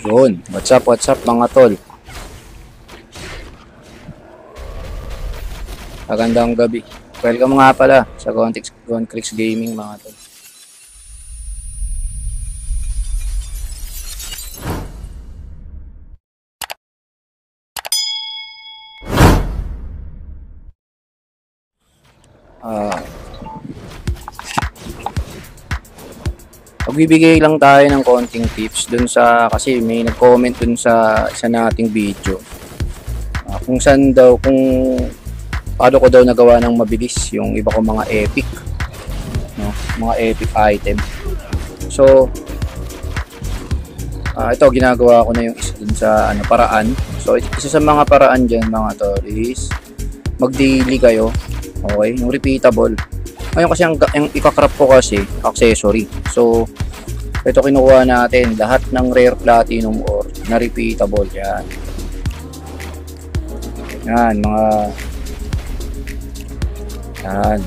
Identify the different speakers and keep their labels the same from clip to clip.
Speaker 1: Yun. What's up, what's up mga tol? Magandang gabi. Welcome nga pala sa Context Concrex Gaming mga tol. Ah. Magbibigay lang tayo ng konting tips dun sa kasi may nag-comment dun sa isa nating video. Ah, kung saan daw kung paano ko daw nagawa ng mabilis yung iba ko mga epic no mga epic item. So ah, ito ginagawa ko na yung isa dun sa ano paraan. So isa sa mga paraan diyan mga tol is mag-daily kayo. Okay, yung repeatable. Ngayon kasi ang, ang ikakrap ko kasi accessory. So ito kinukuha natin lahat ng rare platinum ore na repeatable yan. Yan mga yan.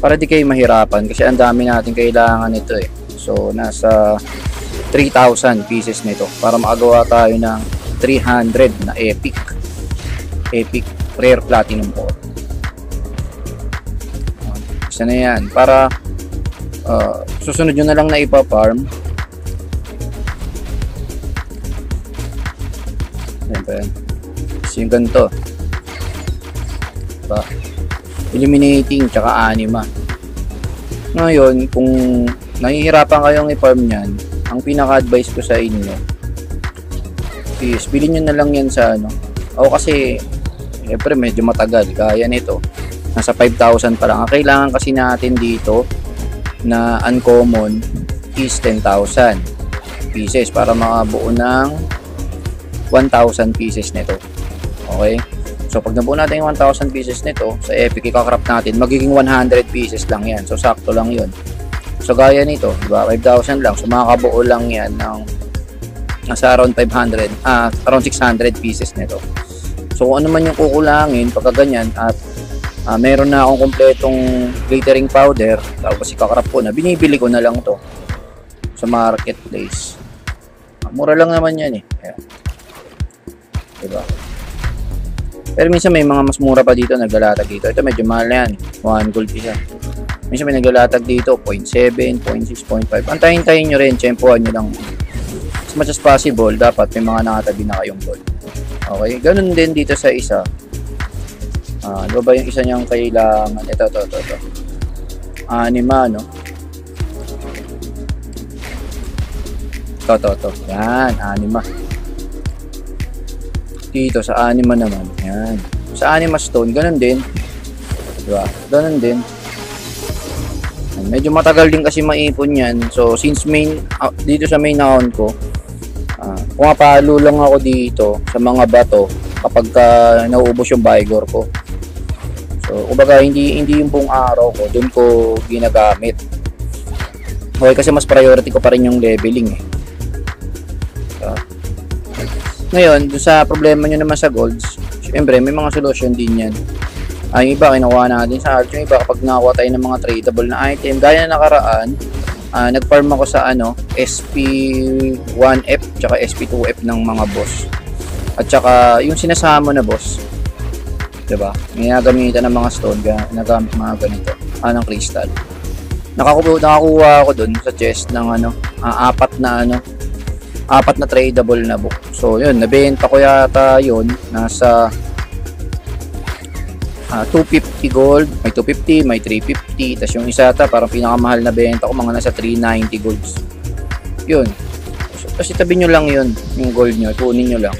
Speaker 1: Para di kayo mahirapan kasi ang dami natin kailangan nito eh. So nasa 3,000 pieces nito para makagawa tayo ng 300 na epic epic rare platinum ore. Isa na yan. Para uh, susunod nyo na lang na ipa-farm. Ayan pa yan. Kasi yung ganito. Diba? Illuminating tsaka anima. Ngayon, kung nahihirapan kayong i-farm yan, ang pinaka-advice ko sa inyo is bilhin nyo na lang yan sa ano. Ako kasi, syempre medyo matagal. Kaya nito, nasa 5,000 pa lang. Ang kailangan kasi natin dito na uncommon is 10,000 pieces para makabuo ng 1,000 pieces nito. Okay? So pag nabuo natin yung 1,000 pieces nito, sa epic ikakrap natin, magiging 100 pieces lang yan. So sakto lang yun. So gaya nito, di ba? 5,000 lang. So makakabuo lang yan ng nasa around 500, ah, around 600 pieces nito. So kung ano man yung kukulangin pagka ganyan at uh, meron na akong kompletong glittering powder tapos ikakrap ko na. Binibili ko na lang to sa marketplace. Uh, mura lang naman yan eh. Ayan. diba? Pero minsan may mga mas mura pa dito naglalatag dito. Ito medyo mahal yan. 1 gold isa. Minsan may naglalatag dito 0.7, 0.6, 0.5 antayin-tayin nyo rin tsempohan nyo lang. As much as possible dapat may mga nakatabi na kayong gold. Okay? Ganun din dito sa isa Ah, ano ba yung isa niyang kailangan? Ito, ito, ito, ito. Anima, no? Ito, ito, ito. Yan, anima. Dito, sa anima naman. Yan. Sa anima stone, ganun din. Diba? Ganun din. Medyo matagal din kasi maipon yan. So, since main, uh, dito sa main account ko, uh, pumapalo lang ako dito sa mga bato kapag ka nauubos yung Vigor ko. So, kumbaga hindi hindi yung buong araw ko doon ko ginagamit. Okay, kasi mas priority ko pa rin yung leveling eh. So, ngayon, sa problema nyo naman sa golds, syempre may mga solution din yan. Ah, yung iba kinukuha natin sa art, yung iba kapag nakakuha tayo ng mga tradable na item, gaya na nakaraan, ah, nag-farm ako sa ano, SP1F tsaka SP2F ng mga boss. At saka yung sinasama na boss, 'di ba? May nagamitan ng mga stone, nagamit mga ganito, ah, crystal. Nakakuha nakakuha ako doon sa chest ng ano, ah, apat na ano, apat na tradable na book. So, yun, nabenta ko yata yun nasa ah, 250 gold, may 250, may 350, tapos yung isa ta parang pinakamahal na benta ko mga nasa 390 golds. Yun. So, kasi tabi nyo lang yun, yung gold nyo, kunin nyo lang.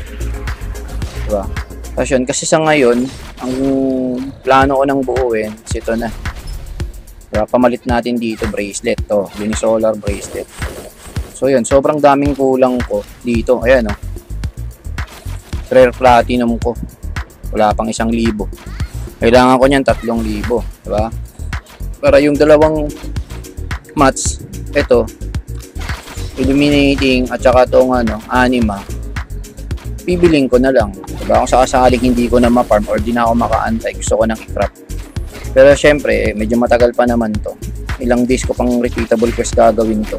Speaker 1: Diba? Tapos kasi sa ngayon, ang plano ko nang buuin, ito na. Diba? Pamalit natin dito bracelet to, unisolar bracelet. So yun, sobrang daming kulang ko dito. Ayan. Oh. Rare platinum ko. Wala pang isang libo. Kailangan ko niyan tatlong libo. Diba? Para yung dalawang mats, ito, illuminating at saka tong ano, anima, bibiling ko na lang. Diba? Kung sakasakaling hindi ko na ma-farm or di na ako makaantay, gusto ko nang i-crop. Pero syempre, eh, medyo matagal pa naman to. Ilang days ko pang repeatable quest gagawin to.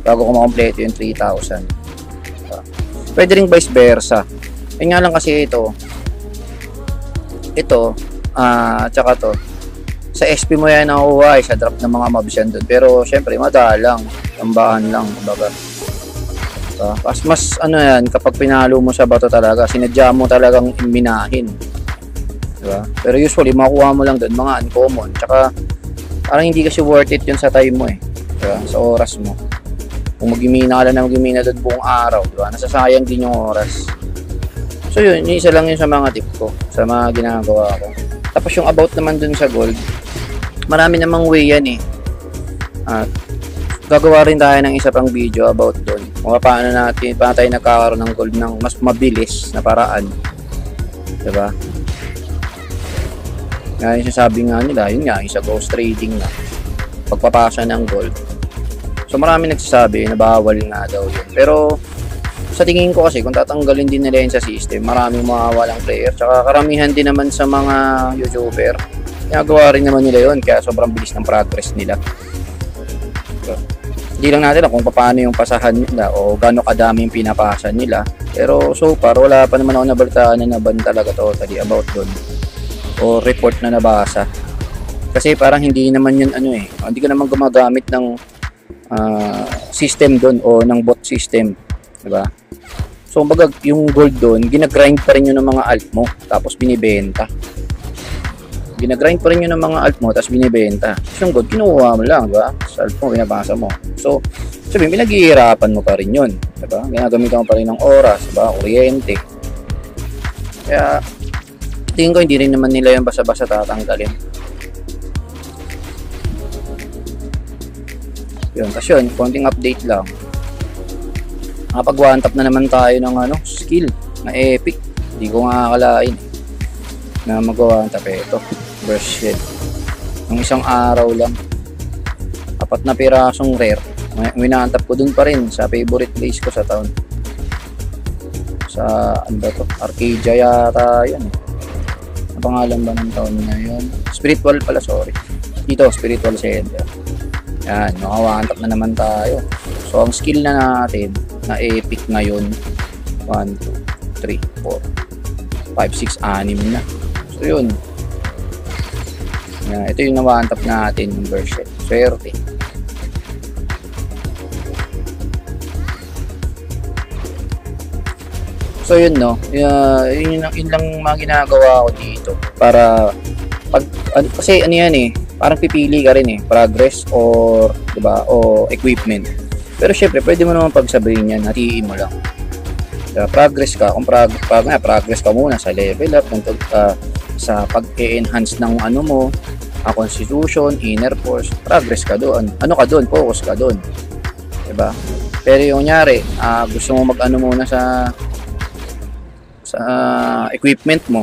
Speaker 1: bago ko makompleto yung 3,000. Diba? Pwede rin vice versa. Yun nga lang kasi ito, ito, ah, tsaka to, sa SP mo yan nakuha eh, sa drop ng mga mobs yan doon. Pero syempre, madalang, tambahan lang, kumbaga. Diba? Mas, mas ano yan, kapag pinalo mo sa bato talaga, sinadya mo talagang minahin. Diba? Pero usually, makuha mo lang doon mga uncommon. Tsaka, parang hindi kasi worth it yun sa time mo eh. Diba? Sa oras mo. Kung magimina ka lang na magimina doon buong araw, diba? Nasasayang din yung oras. So yun, yung isa lang yun sa mga tip ko, sa mga ginagawa ko. Tapos yung about naman dun sa gold, marami namang way yan eh. At gagawa rin tayo ng isa pang video about doon. Kung paano natin, paano tayo nagkakaroon ng gold ng mas mabilis na paraan. Diba? Nga yung sabi nga nila, yun nga, isa ghost trading na. Pagpapasa ng gold. So marami nagsasabi na bawal nga daw yun. Pero sa tingin ko kasi kung tatanggalin din nila yun sa system, maraming mawawalang player. Tsaka karamihan din naman sa mga YouTuber, ginagawa rin naman nila yun kaya sobrang bilis ng progress nila. Hindi lang natin kung paano yung pasahan nila o gaano kadami yung pinapasan nila. Pero so far, wala pa naman ako nabalitaan na naban talaga totally about doon. O report na nabasa. Kasi parang hindi naman yun ano eh. Hindi ka naman gumagamit ng ah, system doon o ng bot system. Diba? So, kumbaga, yung gold doon, ginagrind pa rin yun ng mga alt mo, tapos binibenta. Ginagrind pa rin yun ng mga alt mo, tapos binibenta. Tapos yung gold, kinuha mo lang, diba? Sa alt mo, binabasa mo. So, sabi, pinaghihirapan mo pa rin yun. Diba? Ginagamitan mo pa rin ng oras, diba? Kuryente. Kaya, tingin ko hindi rin naman nila yung basa-basa tatanggalin. Yun, tapos yun, konting update lang. Nakapag one tap na naman tayo ng ano, skill na epic. Hindi ko nga akalain eh, na magawa ang tape ito. Burst shed. Yung isang araw lang. Apat na pirasong rare. Winantap ko dun pa rin sa favorite place ko sa town. Sa ano ba to? Arcadia yata yan. Ano pangalan ba ng town na yun? Spiritual pala, sorry. Dito, Spiritual Center. Yan, makawantap na naman tayo. So, ang skill na natin, na epic ngayon, 1, 2, 3, 4, 5, 6, 6 na. So, yun. Yan, ito yung nawantap natin, yung version. Swerte. So, yun, no. Uh, yun, yun, yun lang mga ginagawa ko dito. Para, pag, ano, kasi ano yan eh, parang pipili ka rin eh, progress or, di ba, o equipment. Pero syempre, pwede mo naman pagsabihin yan, hatiin mo lang. Diba, progress ka, kung prog prog nga, progress ka muna sa level up, kung uh, sa pag-enhance ng ano mo, uh, constitution, inner force, progress ka doon. Ano ka doon, focus ka doon. Diba? Pero yung nyari, uh, gusto mo mag-ano muna sa sa equipment mo,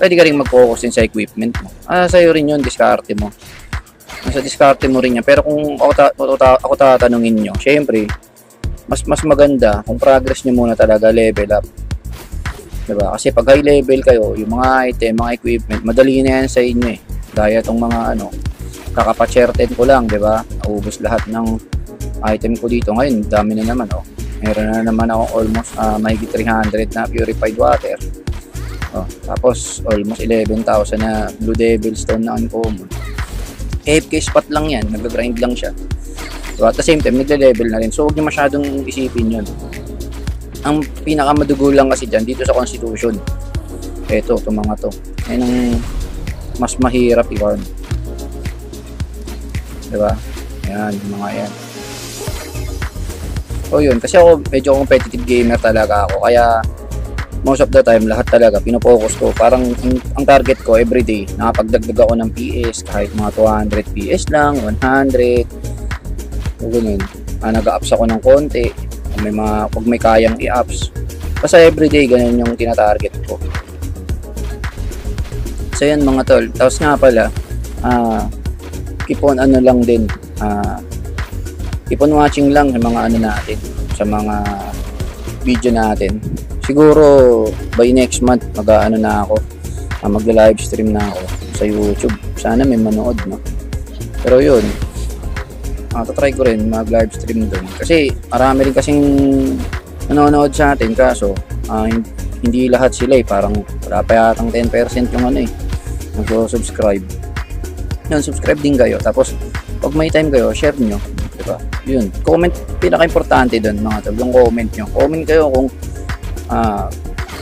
Speaker 1: pwede ka rin mag-focus din sa equipment mo. Ah, sa'yo rin yun, diskarte mo. Nasa diskarte mo rin yan. Pero kung ako, ako, ta- ako tatanungin nyo, syempre, mas mas maganda kung progress nyo muna talaga level up. Diba? Kasi pag high level kayo, yung mga item, mga equipment, madali na yan sa inyo eh. Gaya tong mga ano, kakapacherten ko lang, di ba? Naubos lahat ng item ko dito. Ngayon, dami na naman, oh. Meron na naman ako almost uh, mahigit 300 na purified water. Oh, tapos almost 11,000 na Blue Devil Stone na uncommon. AFK spot lang yan, nag-grind lang siya. So at the same time, nagle-level na rin. So huwag niyo masyadong isipin yun. Ang pinakamadugo lang kasi dyan, dito sa Constitution. Ito, itong mga to. Yan ang mas mahirap i-farm. Diba? Yan, yung mga yan. So yun, kasi ako medyo competitive gamer talaga ako. Kaya most of the time, lahat talaga, pinopokus ko. Parang ang, ang target ko everyday, nakapagdagdag ako ng PS, kahit mga 200 PS lang, 100. So ganun. Ah, nag-ups ako ng konti. Kung may mga, pag may kayang i-ups. Basta everyday, ganun yung tinatarget ko. So yan mga tol. Tapos nga pala, ah, keep on ano lang din, ah, keep on watching lang sa mga ano natin, sa mga video natin. Siguro by next month mag-aano na ako, uh, magla-live stream na ako sa YouTube. Sana may manood, no. Pero 'yun. uh, try ko rin mag live stream doon. Kasi marami rin kasing nanonood sa atin kaso ah, hin- hindi lahat sila eh. Parang wala pa yatang 10% yung ano eh. Nag-subscribe. Yun, subscribe din kayo. Tapos, pag may time kayo, share nyo. Diba? Yun. Comment, pinaka-importante doon mga tol. Yung comment nyo. Comment kayo kung ah,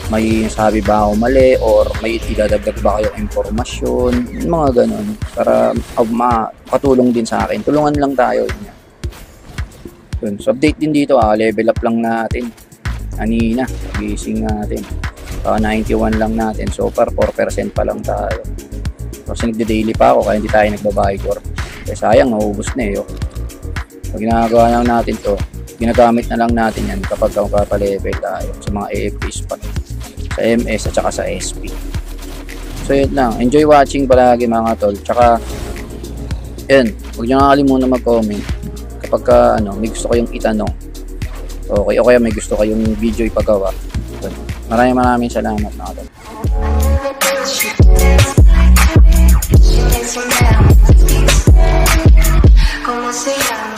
Speaker 1: may sabi ba ako mali or may idadagdag ba kayong impormasyon. Yung mga ganun. Para uh, makatulong din sa akin. Tulungan lang tayo. Yun. Yun. So, update din dito. Ah, level up lang natin. Kanina, gising natin. Ah, 91 lang natin. So far, 4% pa lang tayo. Kasi nagde-daily pa ako, kaya hindi tayo nagbabayad core. Kaya sayang, naubos na eh. oh. Pag ginagawa lang natin to, ginagamit na lang natin yan kapag kapalevel tayo sa mga AFP spot. Sa MS at saka sa SP. So yun lang. Enjoy watching palagi mga tol. Tsaka, yun, huwag nyo nakalimutan mag-comment kapag ka, ano, may gusto kayong itanong. Okay, o kaya may gusto kayong video ipagawa. Maraming maraming salamat na ako. Como se llama?